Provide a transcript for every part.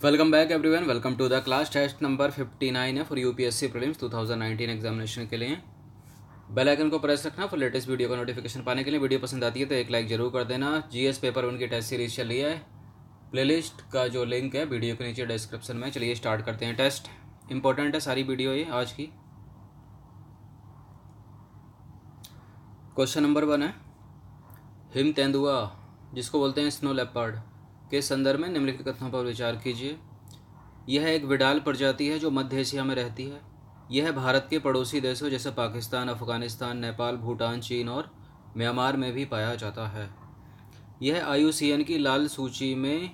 Welcome back every everyone welcome to the class test number 59 है for U P S UPSC prelims 2019 examination के लिए। Bell icon को press रखना for latest video का notification पाने के लिए। वीडियो पसंद आती है तो एक लाइक ज़रूर कर देना। जीएस पेपर उनकी टेस्ट सीरीज़ चल रही है। प्लेलिस्ट का जो लिंक है वीडियो के नीचे डिस्क्रिप्शन में। चलिए स्टार्ट करते हैं टेस्ट इंपॉर्टेंट है सारी वीडियो ये आज की। क्वेश्चन नंबर वन है। हिम तेंदुआ, जिसको बोलते हैं स्नो लेपर्ड के संदर्भ में निम्नलिखित कथनों पर विचार कीजिए। यह एक विडाल प्रजाति है जो मध्य एशिया में रहती है। यह भारत के पड़ोसी देशों जैसे पाकिस्तान, अफ़गानिस्तान, नेपाल, भूटान, चीन और म्यांमार में भी पाया जाता है। यह आयुसीएन की लाल सूची में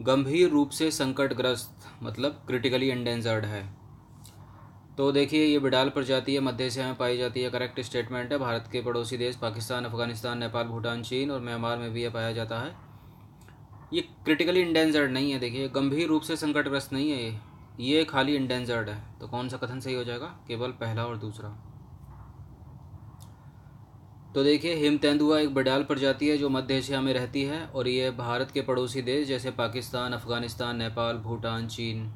गंभीर रूप से संकटग्रस्त मतलब क्रिटिकली इंडेंजर्ड है। तो देखिए, ये बिडाल प्रजाति है, मध्य एशिया में पाई जाती है करेक्ट स्टेटमेंट है। भारत के पड़ोसी देश पाकिस्तान, अफ़गानिस्तान, नेपाल, भूटान, चीन और म्यांमार में भी यह पाया जाता है। ये क्रिटिकली इंडेंजर्ड नहीं है, देखिए, गंभीर रूप से संकटग्रस्त नहीं है ये। ये खाली इंडेंजर्ड है। तो कौन सा कथन सही हो जाएगा? केवल पहला और दूसरा। तो देखिए हिम तेंदुआ एक बडाल प्रजाति है जो मध्य एशिया में रहती है और ये भारत के पड़ोसी देश जैसे पाकिस्तान, अफ़गानिस्तान, नेपाल, भूटान, चीन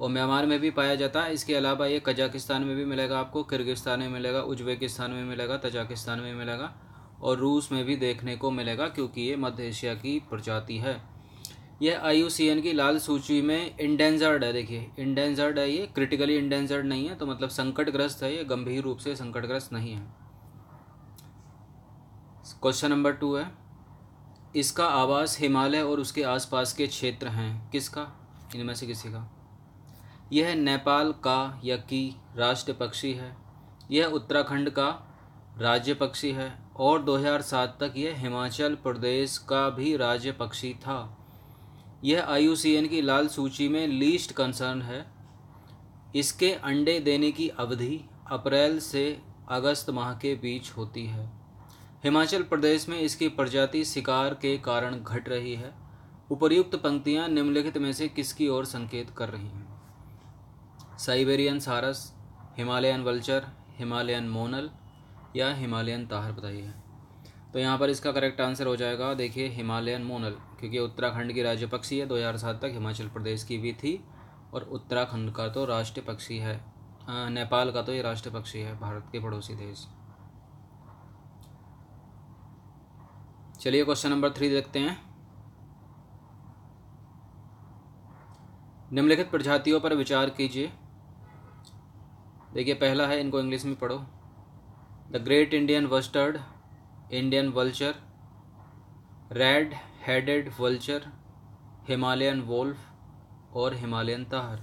और म्यांमार में भी पाया जाता है। इसके अलावा ये कजाकिस्तान में भी मिलेगा आपको, किर्गिस्तान में मिलेगा, उज्बेकिस्तान में मिलेगा, तजाकिस्तान में मिलेगा। और रूस में भी देखने को मिलेगा क्योंकि ये मध्य एशिया की प्रजाति है। यह आईयूसीएन की लाल सूची में इंडेंजर्ड है। देखिए इंडेंजर्ड है, ये क्रिटिकली इंडेंजर्ड नहीं है तो मतलब संकटग्रस्त है, ये गंभीर रूप से संकटग्रस्त नहीं है। क्वेश्चन नंबर टू है, इसका आवास हिमालय और उसके आसपास के क्षेत्र हैं। किसका? इनमें से किसी का? यह नेपाल का या की राष्ट्र पक्षी है। यह उत्तराखंड का राज्य पक्षी है और 2007 तक यह हिमाचल प्रदेश का भी राज्य पक्षी था। यह आई की लाल सूची में लीस्ट कंसर्न है। इसके अंडे देने की अवधि अप्रैल से अगस्त माह के बीच होती है। हिमाचल प्रदेश में इसकी प्रजाति शिकार के कारण घट रही है। उपर्युक्त पंक्तियाँ निम्नलिखित में से किसकी ओर संकेत कर रही हैं? साइबेरियन सारस, हिमालयन वल्चर, हिमालयन मोनल या हिमालयन ताहर बताइए। तो यहाँ पर इसका करेक्ट आंसर हो जाएगा, देखिए, हिमालयन मोनल, क्योंकि उत्तराखंड की राज्य पक्षी है, दो हज़ार सात तक हिमाचल प्रदेश की भी थी, और उत्तराखंड का तो राष्ट्रीय पक्षी है नेपाल का तो ये राष्ट्रीय पक्षी है, भारत के पड़ोसी देश। चलिए क्वेश्चन नंबर थ्री देखते हैं। निम्नलिखित प्रजातियों पर विचार कीजिए। देखिए, पहला है, इनको इंग्लिश में पढ़ो। The great Indian bustard Indian vulture, red headed vulture, Himalayan wolf और हिमालयन ताहर।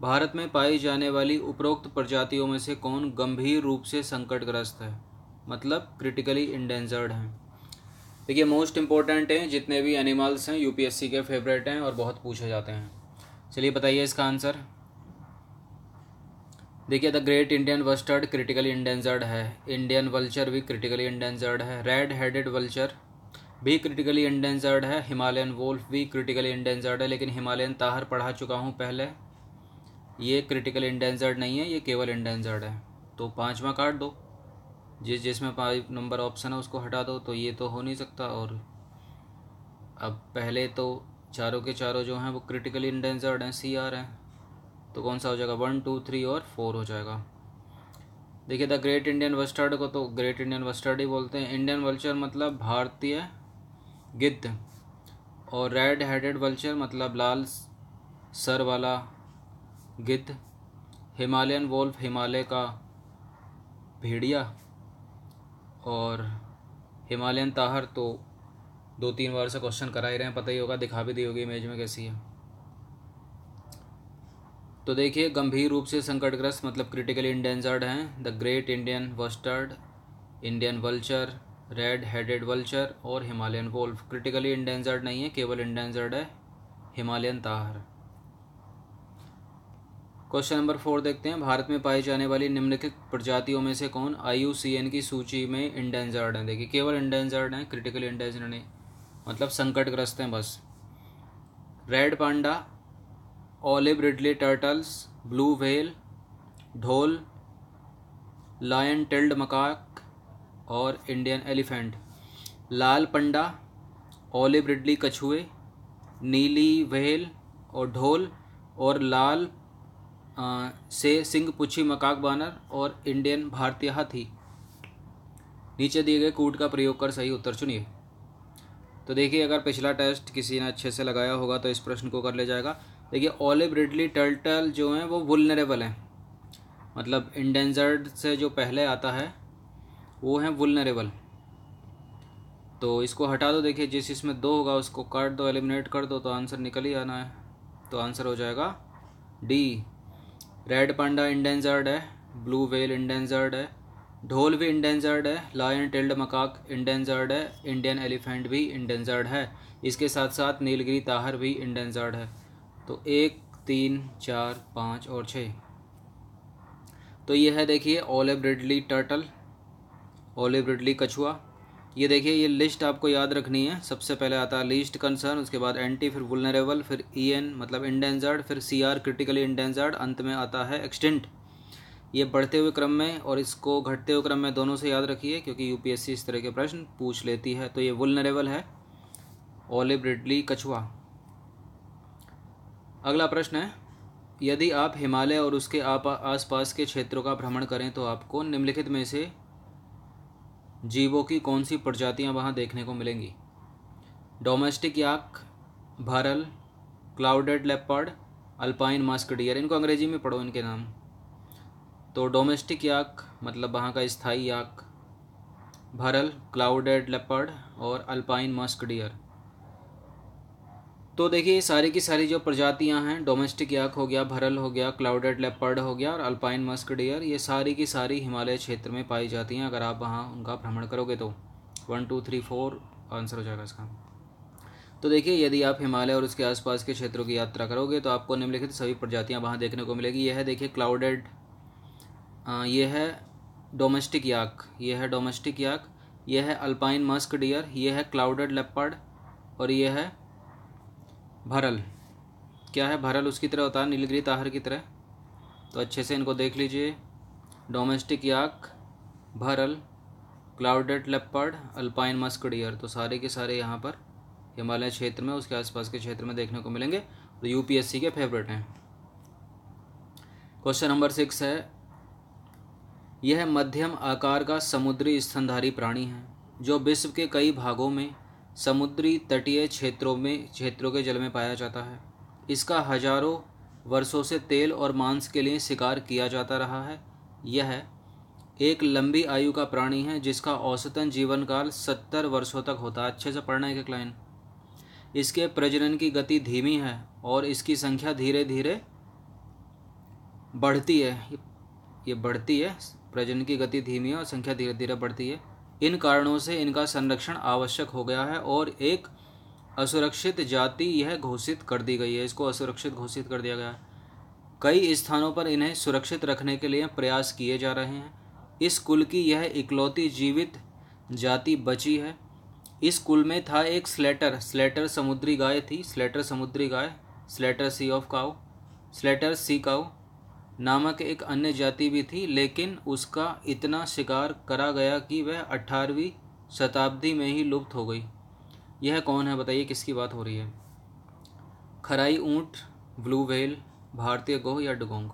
भारत में पाई जाने वाली उपरोक्त प्रजातियों में से कौन गंभीर रूप से संकटग्रस्त है? मतलब क्रिटिकली इंडेंजर्ड हैं। देखिए मोस्ट इम्पोर्टेंट हैं, जितने भी एनिमल्स हैं यूपीएससी के फेवरेट हैं और बहुत पूछे जाते हैं। चलिए बताइए इसका आंसर देखिए the great Indian bustard critically endangered है। इंडियन वल्चर भी क्रिटिकली इंडेंजर्ड है। रेड हेडेड वल्चर भी क्रिटिकली इंडेंजर्ड है। हिमालयन वोल्फ भी क्रिटिकली इंडेंजर्ड है। लेकिन हिमालयन ताहर पढ़ा चुका हूँ पहले। ये क्रिटिकल इंडेंजर्ड नहीं है, ये केवल इंडेंजर्ड है। तो पाँचवा काट दो। जिस, जिसमें पाँच नंबर ऑप्शन है, उसको हटा दो। तो ये तो हो नहीं सकता। और अब पहले तो चारों के चारों जो हैं, वो क्रिटिकली इंडेंजर्ड हैं सी आर हैं। तो कौन सा हो जाएगा? वन टू थ्री और फोर हो जाएगा। देखिए द ग्रेट इंडियन वस्टर्ड को तो ग्रेट इंडियन वस्टर्ड ही बोलते हैं। इंडियन वल्चर मतलब भारतीय गिद्ध और रेड हेडेड वल्चर मतलब लाल सर वाला गिद्ध। हिमालयन वोल्फ हिमालय का भेड़िया और हिमालयन ताहर तो दो तीन बार से क्वेश्चन करा ही रहे हैं। पता ही होगा, दिखा भी दी होगी इमेज में कैसी है। तो देखिए, गंभीर रूप से संकटग्रस्त मतलब क्रिटिकली इंडेंजर्ड हैं। The great Indian bustard Indian vulture red headed vulture और हिमालयन वोल्फ क्रिटिकली इंडेंजर्ड नहीं है, केवल इंडेंजर्ड है Himalayan tahr question number four देखते हैं। भारत में पाई जाने वाली निम्नलिखित प्रजातियों में से कौन? आईयूसीएन की सूची में इंडेंजर्ड हैं। देखिए, केवल इंडेंजर्ड हैं क्रिटिकली इंडेंजर्ड नहीं। मतलब संकटग्रस्त हैं बस। Red panda olive ridley turtles blue whale dhole lion tailed macaque और इंडियन एलिफेंट लाल पंडा ऑलिव रिडली कछुए नीली वेल और ढोल और लाल आ, से सिंह पुछी मकाक बानर और इंडियन भारतीय हाथी. नीचे दिए गए कूट का प्रयोग कर सही उत्तर चुनिए. तो देखिए अगर पिछला टेस्ट किसी ने अच्छे से लगाया होगा तो इस प्रश्न को कर ले जाएगा. देखिए ओलिव रिडली टर्टल जो हैं, वो वुलनरेबल हैं। मतलब इंडेंजर्ड से जो पहले आता है, वो हैं वुलनरेबल तो इसको हटा दो, देखिए, जिस इसमें दो होगा, उसको काट दो एलिमिनेट कर दो तो आंसर निकल ही आना है। तो आंसर हो जाएगा डी रेड पांडा इंडेंजर्ड है ब्लू वेल इंडेंजर्ड है, ढोल भी इंडेंजर्ड है लायन टिल्ड मकाक इंडेंजर्ड है इंडियन एलिफेंट भी इंडेंजर्ड है। इसके साथ साथ नीलगिरी ताहर भी इंडेंजर्ड है। तो एक, तीन, चार, पाँच और छः। तो ये है देखिए olive ridley turtle olive ridley कछुआ। ये देखिए, ये लिस्ट आपको याद रखनी है। सबसे पहले आता है लीस्ट कंसर्न, उसके बाद एंटी, फिर वुलनरेबल, फिर ई एन मतलब इंडेंजर्ड, फिर सी आर क्रिटिकली इंडेंजर्ड, अंत में आता है एक्सटेंट ये बढ़ते हुए क्रम में और इसको घटते हुए क्रम में दोनों से याद रखिए, क्योंकि यूपीएससी इस तरह के प्रश्न पूछ लेती है। तो ये वुलनरेबल है ओलिव रिडली कछुआ। अगला प्रश्न है, यदि आप हिमालय और उसके आसपास के क्षेत्रों का भ्रमण करें तो आपको निम्नलिखित में से जीवों की कौन सी प्रजातियाँ वहाँ देखने को मिलेंगी? Domestic yak, bharal, clouded leopard, alpine musk deer इनको अंग्रेज़ी में पढ़ो इनके नाम। तो डोमेस्टिक याक मतलब वहाँ का स्थायी याक, भरल, क्लाउडेड लेपर्ड और अल्पाइन मास्क डियर तो देखिए ये सारी की सारी जो प्रजातियाँ हैं डोमेस्टिक याक हो गया, भरल हो गया क्लाउडेड लेपर्ड हो गया और अल्पाइन मस्क डियर ये सारी की सारी हिमालय क्षेत्र में पाई जाती हैं। अगर आप वहाँ उनका भ्रमण करोगे तो। One two three four answer हो जाएगा इसका। तो देखिए, यदि आप हिमालय और उसके आसपास के क्षेत्रों की यात्रा करोगे तो आपको निम्नलिखित सभी प्रजातियाँ वहाँ देखने को मिलेगी। यह है, देखिए क्लाउडेड ये है डोमेस्टिक याक ये है डोमेस्टिक याक यह है अल्पाइन मस्क डियर ये है क्लाउडेड लेपर्ड और यह है भरल। क्या है भरल? उसकी तरह होता है नीलगिरी ताहर की तरह। तो अच्छे से इनको देख लीजिए। डोमेस्टिक याक, भरल, clouded leopard, alpine musk deer तो सारे के सारे यहाँ पर हिमालय क्षेत्र में, उसके आसपास के क्षेत्र में देखने को मिलेंगे। तो यूपीएससी के फेवरेट हैं। क्वेश्चन नंबर सिक्स है। यह मध्यम आकार का समुद्री स्तनधारी प्राणी है, जो विश्व के कई भागों में समुद्री तटीय क्षेत्रों में, क्षेत्रों के जल में पाया जाता है। इसका हज़ारों वर्षों से तेल और मांस के लिए शिकार किया जाता रहा है। यह एक लंबी आयु का प्राणी है, जिसका औसतन जीवन काल सत्तर वर्षों तक होता है। अच्छे से पढ़ना है एक इसके प्रजनन की गति धीमी है और इसकी संख्या धीरे धीरे बढ़ती है। ये बढ़ती है। प्रजनन की गति धीमी है और संख्या धीरे धीरे बढ़ती है। इन कारणों से इनका संरक्षण आवश्यक हो गया है और एक असुरक्षित जाति यह घोषित कर दी गई है। इसको असुरक्षित घोषित कर दिया गया है। कई स्थानों पर इन्हें सुरक्षित रखने के लिए प्रयास किए जा रहे हैं। इस कुल की यह इकलौती जीवित जाति बची है। इस कुल में था एक स्लेटर। स्लेटर समुद्री गाय थी। स्लेटर समुद्री गाय। Steller sea of cow. Steller sea cow. नामक एक अन्य जाति भी थी, लेकिन उसका इतना शिकार करा गया कि वह अठारहवीं शताब्दी में ही लुप्त हो गई। यह कौन है, बताइए, किसकी बात हो रही है? खराई ऊँट, ब्लू व्हेल, भारतीय गोह या डुगोंग?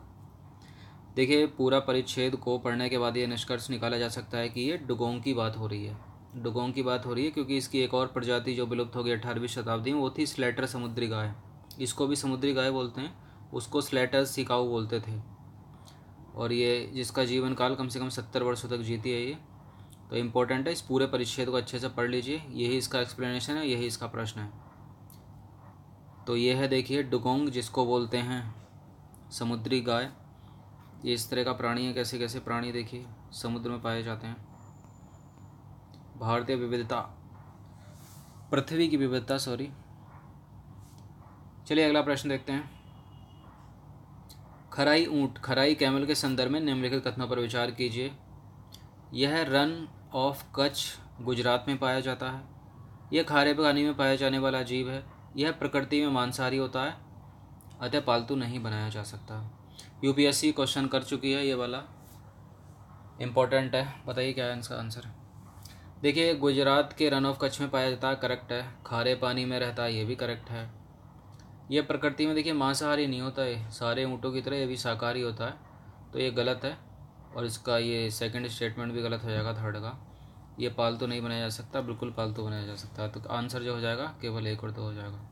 देखिए, पूरा परिच्छेद को पढ़ने के बाद ये निष्कर्ष निकाला जा सकता है कि ये डुगोंग की बात हो रही है। डुगोंग की बात हो रही है क्योंकि इसकी एक और प्रजाति जो विलुप्त हो गई अठारहवीं शताब्दी में, वो थी स्लेटर समुद्री गाय। इसको भी समुद्री गाय बोलते हैं, उसको स्लेटर सिकाऊ बोलते थे। और ये जिसका जीवन काल कम से कम सत्तर वर्षों तक जीती है ये। तो इम्पोर्टेंट है, इस पूरे परिच्छेद को अच्छे से पढ़ लीजिए। यही इसका एक्सप्लेनेशन है, यही इसका प्रश्न है। तो ये है देखिए, डुगोंग जिसको बोलते हैं, समुद्री गाय। ये इस तरह का प्राणी है, कैसे कैसे प्राणी देखिए, समुद्र में पाए जाते हैं। भारतीय विविधता, पृथ्वी की विविधता सॉरी चलिए अगला प्रश्न देखते हैं। खराई ऊँट, खराई कैमल के संदर्भ में निम्नलिखित कथनों पर विचार कीजिए। यह रन ऑफ़ कच्छ गुजरात में पाया जाता है। यह खारे पानी में पाया जाने वाला जीव है। यह प्रकृति में मांसाहारी होता है, अतः पालतू नहीं बनाया जा सकता। यूपीएससी क्वेश्चन कर चुकी है ये वाला। इम्पोर्टेंट है, बताइए क्या है इसका आंसर? देखिए, गुजरात के रन ऑफ़ कच्छ में पाया जाता है करेक्ट है। खारे पानी में रहता है ये भी करेक्ट है। ये प्रकृति में देखिए मांसाहारी नहीं होता है सारे ऊँटों की तरह ये भी शाकाहारी होता है। तो ये गलत है और इसका ये सेकंड स्टेटमेंट भी गलत हो जाएगा थर्ड का। ये पालतू नहीं बनाया जा सकता, बिल्कुल पालतू बनाया जा सकता। है तो आंसर जो हो जाएगा, केवल एक और दो हो जाएगा।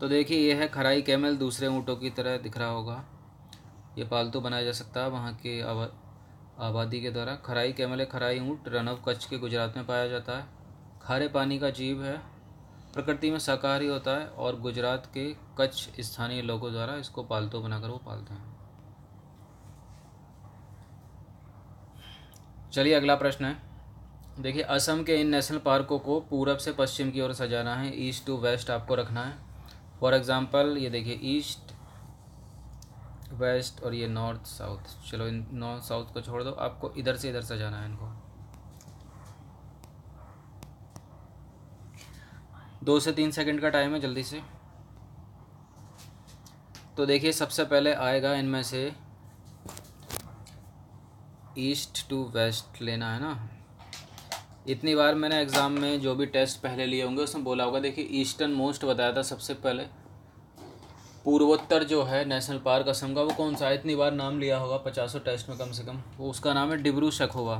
तो देखिए ये है खराई कैमल, दूसरे ऊँटों की तरह दिख रहा होगा। ये पालतू बनाया जा सकता है वहाँ के आबा, आबादी के द्वारा। खराई कैमल है, खराई ऊँट रन ऑफ़ कच्छ के गुजरात में पाया जाता है। खारे पानी का जीव है। प्रकृति में शाकाहारी होता है और गुजरात के कच्छ स्थानीय लोगों द्वारा इसको पालतू बनाकर वो पालते हैं। चलिए अगला प्रश्न है। देखिए, असम के इन नेशनल पार्कों को पूरब से पश्चिम की ओर सजाना है, ईस्ट टू वेस्ट आपको रखना है। फॉर एग्ज़ाम्पल ये देखिए, ईस्ट, वेस्ट और ये नॉर्थ साउथ। चलो इन नॉर्थ साउथ को छोड़ दो, आपको इधर से इधर सजाना है इनको। दो से तीन सेकंड का टाइम है जल्दी से। तो देखिए, सबसे पहले आएगा इनमें से ईस्ट टू वेस्ट लेना है ना। इतनी बार मैंने एग्ज़ाम में जो भी टेस्ट पहले लिए होंगे उसमें बोला होगा, देखिए, ईस्टर्न मोस्ट बताया था सबसे पहले। पूर्वोत्तर जो है नेशनल पार्क असम का, वो कौन सा है? इतनी बार नाम लिया होगा, पचासों टेस्ट में कम से कम। वो उसका नाम है डिब्रू शखोवा।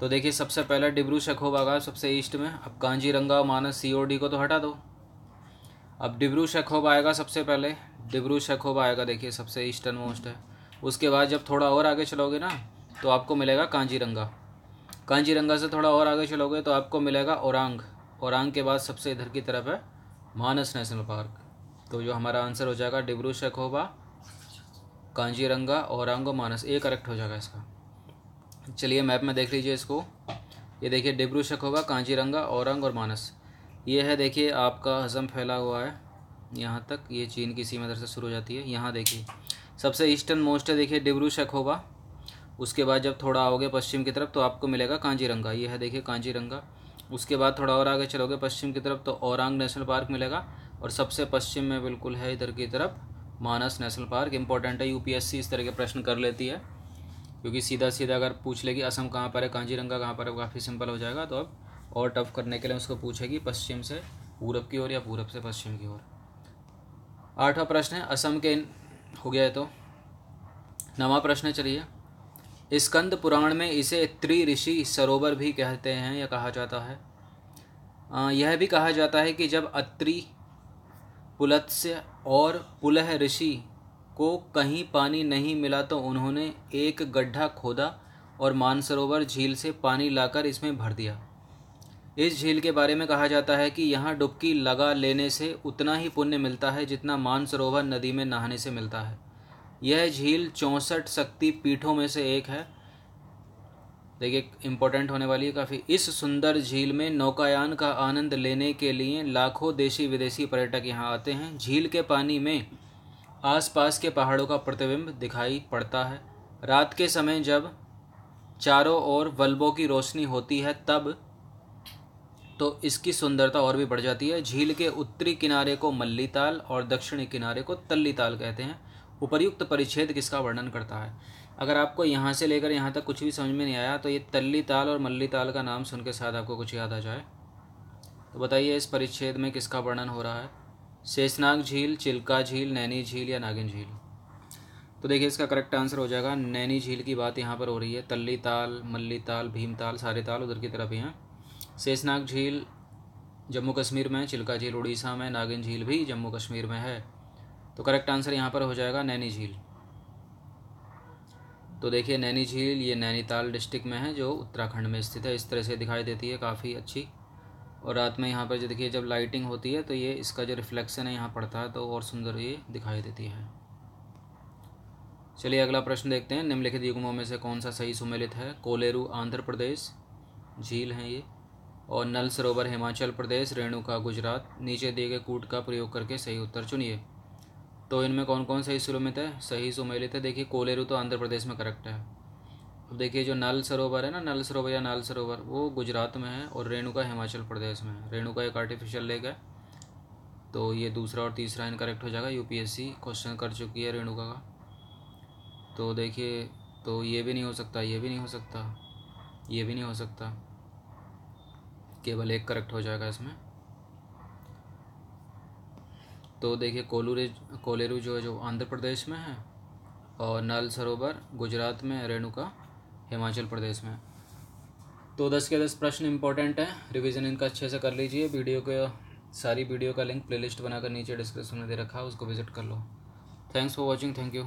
तो देखिए, सबसे पहले डिब्रू शखोवा का सबसे ईस्ट में। अब कांजीरंगा, मानस सी डी को तो हटा दो। अब डिब्रू शखोबा आएगा सबसे पहले। डिब्रू शखोबा आएगा, देखिए, सबसे ईस्टर्न मोस्ट है। उसके बाद जब थोड़ा और आगे चलोगे ना तो आपको मिलेगा कांजीरंगा। कांजीरंगा से थोड़ा और आगे चलोगे तो आपको मिलेगा औरंग। औरंग के बाद सबसे इधर की तरफ़ है मानस नेशनल पार्क। तो जो हमारा आंसर हो जाएगा डिब्रू शेखोबा कांजीरंगा, औरंग मानस। ये करेक्ट हो जाएगा इसका। चलिए मैप में देख लीजिए इसको। ये देखिए डिब्रू शेखोबा कांजीरंगा, औरंग और मानस। ये है देखिए आपका हजम फैला हुआ है। यहाँ तक ये चीन की सीमा दर से शुरू हो जाती है। यहाँ देखिए, सबसे ईस्टर्न मोस्ट है, देखिए डिब्रू शेखोबा उसके बाद जब थोड़ा आओगे पश्चिम की तरफ़ तो आपको मिलेगा कांजीरंगा। ये है देखिए कांजीरंगा। उसके बाद थोड़ा और आगे चलोगे पश्चिम की तरफ़ तो औरंग नेशनल पार्क मिलेगा। और सबसे पश्चिम में बिल्कुल है इधर की तरफ़ मानस नेशनल पार्क। इंपॉर्टेंट है, यूपीएससी इस तरह के प्रश्न कर लेती है। क्योंकि सीधा सीधा अगर पूछ लेगी असम कहाँ पर है कांजीरंगा कहाँ पर है काफ़ी सिंपल हो जाएगा। तो अब और टफ करने के लिए उसको पूछेगी पश्चिम से पूरब की ओर या पूरब से पश्चिम की ओर। आठवां प्रश्न है असम के हो गया है तो। नवा प्रश्न चलिए। स्कंद पुराण में इसे त्रि ऋषि सरोवर भी कहते हैं या कहा जाता है। आ, यह भी कहा जाता है कि जब अत्रि पुलत्स्य और पुलह ऋषि को कहीं पानी नहीं मिला तो उन्होंने एक गड्ढा खोदा और मानसरोवर झील से पानी लाकर इसमें भर दिया। इस झील के बारे में कहा जाता है कि यहाँ डुबकी लगा लेने से उतना ही पुण्य मिलता है जितना मानसरोवर नदी में नहाने से मिलता है। यह झील चौंसठ शक्ति पीठों में से एक है। देखिए इम्पोर्टेंट होने वाली है काफ़ी। इस सुंदर झील में नौकायान का आनंद लेने के लिए लाखों देशी विदेशी पर्यटक यहाँ आते हैं। झील के पानी में आसपास के पहाड़ों का प्रतिबिंब दिखाई पड़ता है। रात के समय जब चारों ओर बल्बों की रोशनी होती है, तब तो इसकी सुंदरता और भी बढ़ जाती है। झील के उत्तरी किनारे को मल्ली ताल और दक्षिणी किनारे को तल्ली ताल कहते हैं। उपर्युक्त परिच्छेद किसका वर्णन करता है? अगर आपको यहाँ से लेकर यहाँ तक कुछ भी समझ में नहीं आया तो ये तल्ली ताल और मल्ली ताल का नाम सुन के साथ आपको कुछ याद आ जाए। तो बताइए, इस परिच्छेद में किसका वर्णन हो रहा है? शेषनाग झील, चिल्का झील, नैनी झील या नागिन झील। तो देखिए, इसका करेक्ट आंसर हो जाएगा। नैनी झील की बात यहाँ पर हो रही है। तल्ली ताल मल्ली ताल भीम ताल सारे ताल उधर की तरफ़ ही हैं। शेषनाग झील जम्मू कश्मीर में चिल्का झील उड़ीसा में नागिन झील भी जम्मू कश्मीर में है। तो करेक्ट आंसर यहाँ पर हो जाएगा नैनी झील। तो देखिए, नैनी झील, ये नैनीताल डिस्ट्रिक्ट में है, जो उत्तराखंड में स्थित है। इस तरह से दिखाई देती है, काफ़ी अच्छी और रात में यहाँ पर जो देखिए जब लाइटिंग होती है तो ये इसका जो रिफ्लेक्शन है यहाँ पड़ता है तो और सुंदर ये दिखाई देती है। चलिए अगला प्रश्न देखते हैं। निम्नलिखित युग्मों में से कौन सा सही सुमेलित है? कोलेरू, आंध्र प्रदेश, झील है ये, और नल सरोवर, हिमाचल प्रदेश, रेणुका, गुजरात। नीचे दिए गए कूट का प्रयोग करके सही उत्तर चुनिए। तो इनमें कौन कौन सही सुमित है सही सुमेलित है। देखिए, कोलेरू तो आंध्र प्रदेश में करेक्ट है। देखिए, जो नल सरोवर है ना, नल सरोवर या नाल सरोवर, वो गुजरात में है और रेणुका हिमाचल प्रदेश में है। रेणुका एक आर्टिफिशियल लेक है। तो ये दूसरा और तीसरा इनकरेक्ट हो जाएगा यूपीएससी क्वेश्चन कर चुकी है रेणुका का। तो देखिए तो ये भी नहीं हो सकता, ये भी नहीं हो सकता, ये भी नहीं हो सकता। केवल एक करेक्ट हो जाएगा इसमें। तो देखिए, कोलूरे, कोलेरू जो है, जो आंध्र प्रदेश में है और नल सरोवर गुजरात में रेणुका हिमाचल प्रदेश में। तो दस के दस प्रश्न इंपॉर्टेंट हैं। रिवीजन इनका अच्छे से कर लीजिए। वीडियो के, सारी वीडियो का लिंक प्लेलिस्ट बनाकर नीचे डिस्क्रिप्शन में दे रखा है, उसको विज़िट कर लो। Thanks for watching thank you